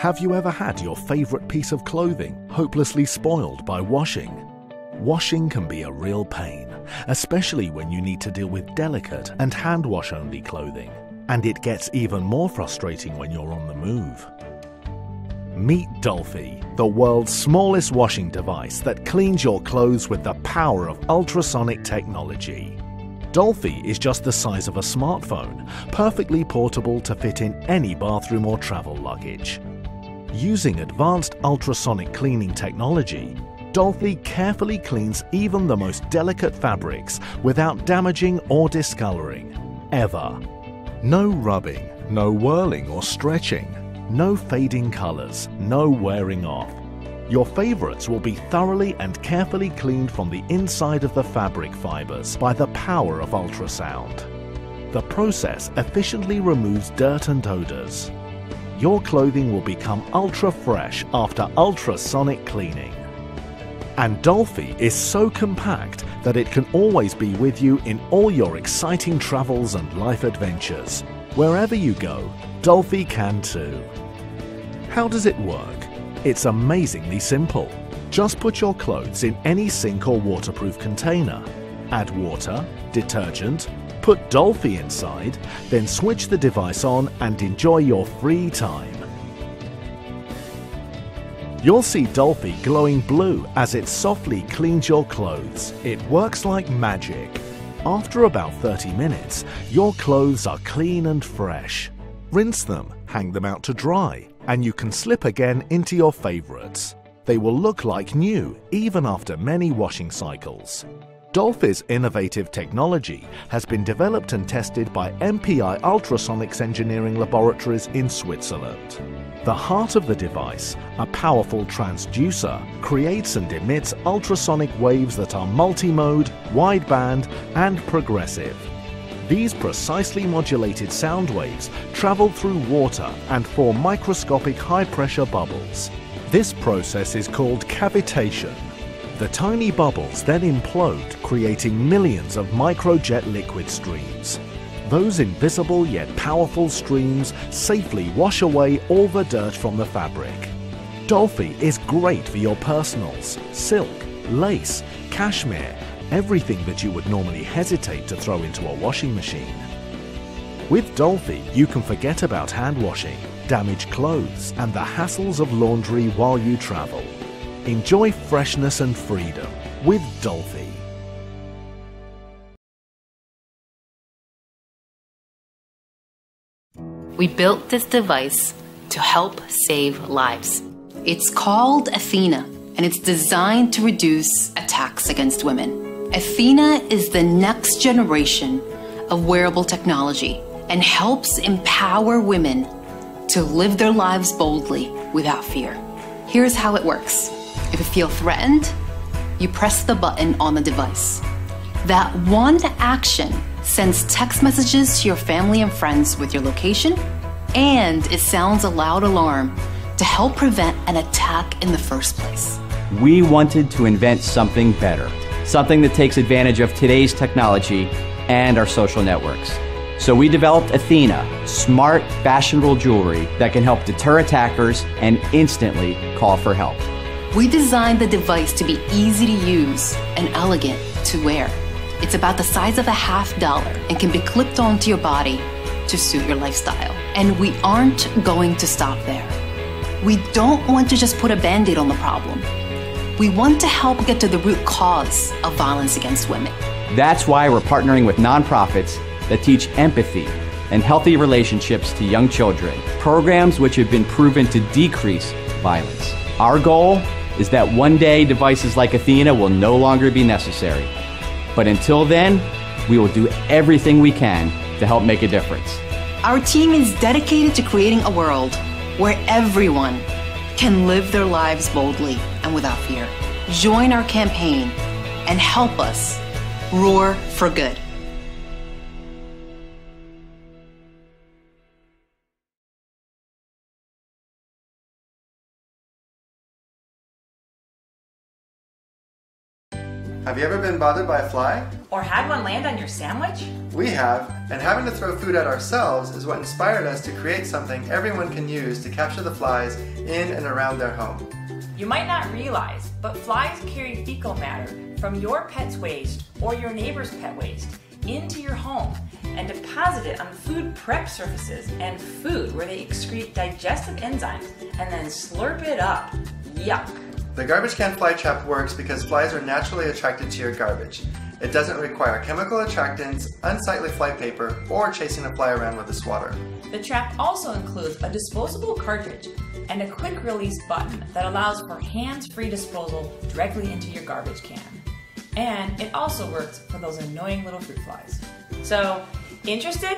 Have you ever had your favorite piece of clothing hopelessly spoiled by washing? Washing can be a real pain, especially when you need to deal with delicate and hand wash only clothing. And it gets even more frustrating when you're on the move. Meet Dolfi, the world's smallest washing device that cleans your clothes with the power of ultrasonic technology. Dolfi is just the size of a smartphone, perfectly portable to fit in any bathroom or travel luggage. Using advanced ultrasonic cleaning technology, Dolfi carefully cleans even the most delicate fabrics without damaging or discoloring, ever. No rubbing, no whirling or stretching, no fading colours, no wearing off. Your favourites will be thoroughly and carefully cleaned from the inside of the fabric fibres by the power of ultrasound. The process efficiently removes dirt and odours, your clothing will become ultra fresh after ultrasonic cleaning. And Dolfi is so compact that it can always be with you in all your exciting travels and life adventures. Wherever you go, Dolfi can too. How does it work? It's amazingly simple. Just put your clothes in any sink or waterproof container. Add water, detergent, Put Dolfi inside, then switch the device on and enjoy your free time. You'll see Dolfi glowing blue as it softly cleans your clothes. It works like magic. After about 30 minutes, your clothes are clean and fresh. Rinse them, hang them out to dry, and you can slip again into your favourites. They will look like new even after many washing cycles. Dolfi's innovative technology has been developed and tested by MPI Ultrasonics Engineering Laboratories in Switzerland. The heart of the device, a powerful transducer, creates and emits ultrasonic waves that are multimode, wideband, and progressive. These precisely modulated sound waves travel through water and form microscopic high-pressure bubbles. This process is called cavitation the tiny bubbles then implode, creating millions of microjet liquid streams. Those invisible yet powerful streams safely wash away all the dirt from the fabric. Dolfi is great for your personals, silk, lace, cashmere, everything that you would normally hesitate to throw into a washing machine. With Dolfi, you can forget about hand washing, damaged clothes, and the hassles of laundry while you travel. Enjoy freshness and freedom with Dolfi. We built this device to help save lives. It's called Athena, and it's designed to reduce attacks against women. Athena is the next generation of wearable technology and helps empower women to live their lives boldly without fear. Here's how it works. If you feel threatened, you press the button on the device. That one action sends text messages to your family and friends with your location, and it sounds a loud alarm to help prevent an attack in the first place. We wanted to invent something better, something that takes advantage of today's technology and our social networks. So we developed Athena, smart, fashionable jewelry that can help deter attackers and instantly call for help. We designed the device to be easy to use and elegant to wear. It's about the size of a half dollar and can be clipped onto your body to suit your lifestyle. And we aren't going to stop there. We don't want to just put a band aid on the problem. We want to help get to the root cause of violence against women. That's why we're partnering with nonprofits that teach empathy and healthy relationships to young children, programs which have been proven to decrease violence. Our goal is that one day devices like Athena will no longer be necessary. But until then, we will do everything we can to help make a difference. Our team is dedicated to creating a world where everyone can live their lives boldly and without fear. Join our campaign and help us roar for good. Have you ever been bothered by a fly? Or had one land on your sandwich? We have, and having to throw food at ourselves is what inspired us to create something everyone can use to capture the flies in and around their home. You might not realize, but flies carry fecal matter from your pet's waste or your neighbor's pet waste into your home and deposit it on food prep surfaces and food where they excrete digestive enzymes and then slurp it up. Yuck. The garbage can fly trap works because flies are naturally attracted to your garbage. It doesn't require chemical attractants, unsightly fly paper, or chasing a fly around with a swatter. The trap also includes a disposable cartridge and a quick release button that allows for hands free disposal directly into your garbage can. And it also works for those annoying little fruit flies. So, interested?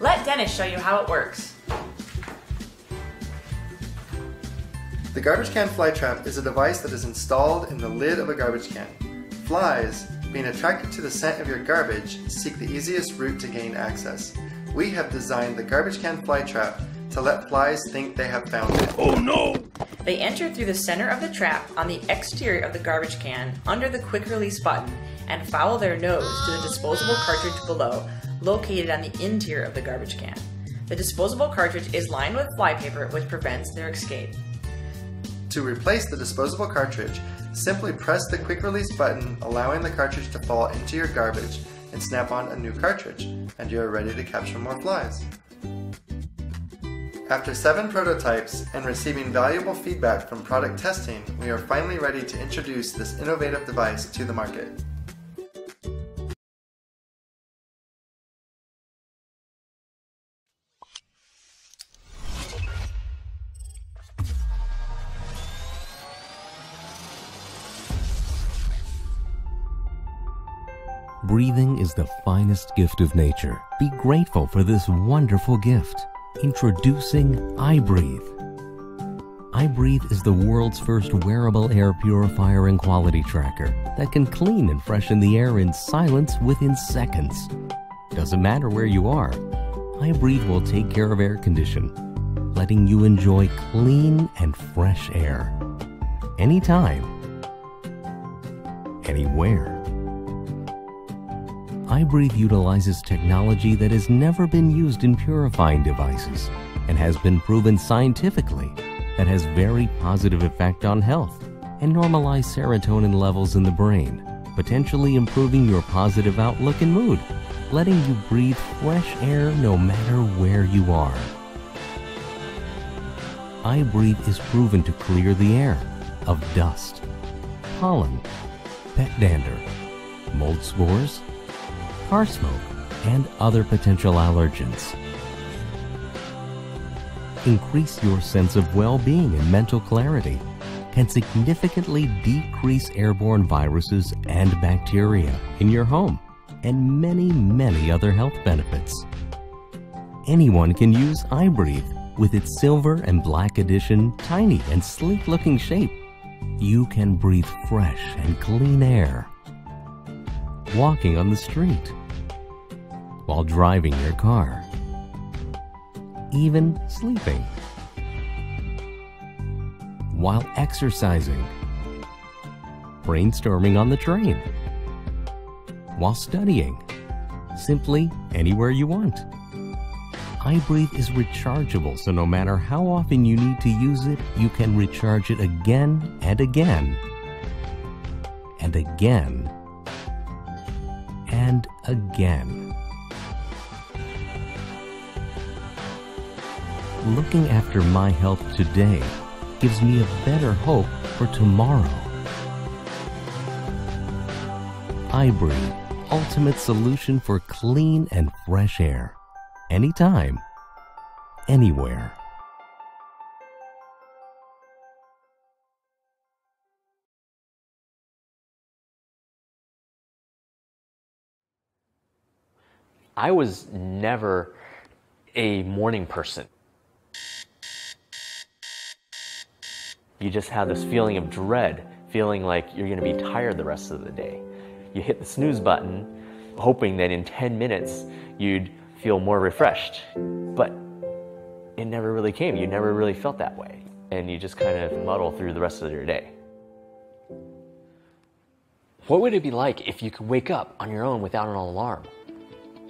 Let Dennis show you how it works. The garbage can fly trap is a device that is installed in the lid of a garbage can. Flies, being attracted to the scent of your garbage, seek the easiest route to gain access. We have designed the garbage can fly trap to let flies think they have found it. Oh no! They enter through the center of the trap on the exterior of the garbage can under the quick release button and follow their nose to the disposable cartridge below, located on the interior of the garbage can. The disposable cartridge is lined with flypaper, which prevents their escape. To replace the disposable cartridge, simply press the quick release button, allowing the cartridge to fall into your garbage, and snap on a new cartridge, and you are ready to capture more flies. After seven prototypes and receiving valuable feedback from product testing, we are finally ready to introduce this innovative device to the market. Breathing is the finest gift of nature. Be grateful for this wonderful gift. Introducing iBreathe. iBreathe is the world's first wearable air purifier and quality tracker that can clean and freshen the air in silence within seconds. Doesn't matter where you are, iBreathe will take care of air condition, letting you enjoy clean and fresh air. Anytime, anywhere iBreathe utilizes technology that has never been used in purifying devices and has been proven scientifically that has very positive effect on health and normalize serotonin levels in the brain, potentially improving your positive outlook and mood, letting you breathe fresh air no matter where you are. iBreathe is proven to clear the air of dust, pollen, pet dander, mold spores, car smoke, and other potential allergens. Increase your sense of well-being and mental clarity can significantly decrease airborne viruses and bacteria in your home and many, many other health benefits. Anyone can use iBreathe with its silver and black edition, tiny and sleek looking shape. You can breathe fresh and clean air. Walking on the street while driving your car, even sleeping, while exercising, brainstorming on the train, while studying, simply anywhere you want. iBreathe is rechargeable, so no matter how often you need to use it, you can recharge it again and again. And again. And again. Looking after my health today gives me a better hope for tomorrow. iBreathe, ultimate solution for clean and fresh air. Anytime, anywhere. I was never a morning person. You just have this feeling of dread, feeling like you're going to be tired the rest of the day. You hit the snooze button, hoping that in 10 minutes you'd feel more refreshed. But it never really came. You never really felt that way. And you just kind of muddle through the rest of your day. What would it be like if you could wake up on your own without an alarm?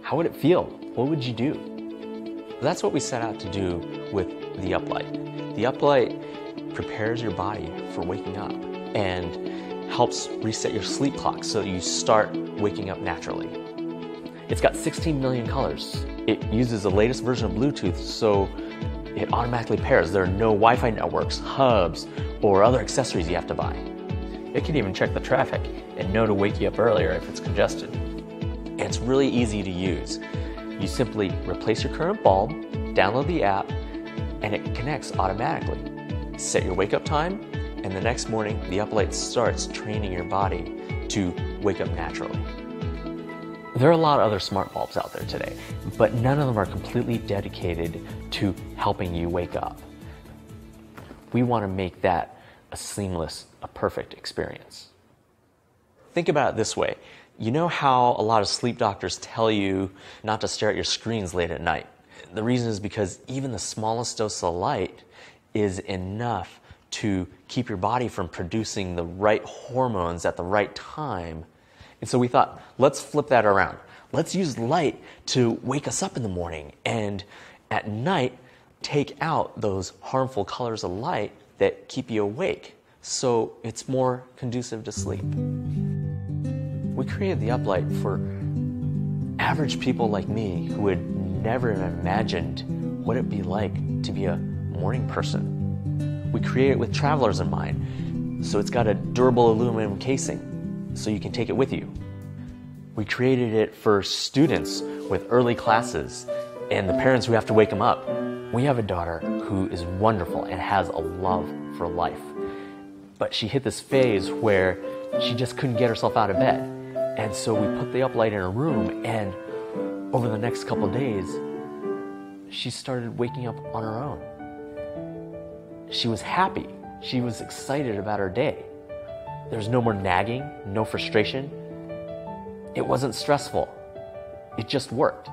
How would it feel? What would you do? That's what we set out to do with the Uplight. The Uplight prepares your body for waking up and helps reset your sleep clock so you start waking up naturally. It's got 16 million colors. It uses the latest version of Bluetooth so it automatically pairs. There are no Wi Fi networks, hubs, or other accessories you have to buy. It can even check the traffic and know to wake you up earlier if it's congested. And it's really easy to use. You simply replace your current bulb, download the app, and it connects automatically. Set your wake up time, and the next morning, the uplight starts training your body to wake up naturally. There are a lot of other smart bulbs out there today, but none of them are completely dedicated to helping you wake up. We want to make that a seamless, a perfect experience. Think about it this way. You know how a lot of sleep doctors tell you not to stare at your screens late at night? The reason is because even the smallest dose of light is enough to keep your body from producing the right hormones at the right time. And so we thought, let's flip that around. Let's use light to wake us up in the morning and at night take out those harmful colors of light that keep you awake so it's more conducive to sleep. We created the uplight for average people like me who would never imagined what it'd be like to be a morning person. We created it with travelers in mind, so it's got a durable aluminum casing so you can take it with you. We created it for students with early classes and the parents who have to wake them up. We have a daughter who is wonderful and has a love for life. But she hit this phase where she just couldn't get herself out of bed. And so we put the uplight in her room, and over the next couple days, she started waking up on her own. She was happy. She was excited about her day. There was no more nagging, no frustration. It wasn't stressful. It just worked.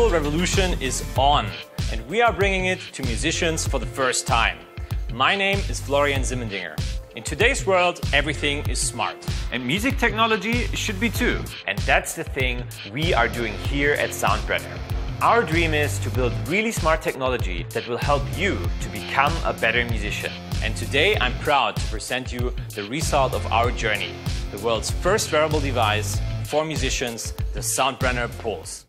The revolution is on, and we are bringing it to musicians for the first time. My name is Florian Simmendinger. In today's world, everything is smart. And music technology should be too. And that's the thing we are doing here at Soundbrenner. Our dream is to build really smart technology that will help you to become a better musician. And today I'm proud to present you the result of our journey the world's first wearable device for musicians, the Soundbrenner Pulse.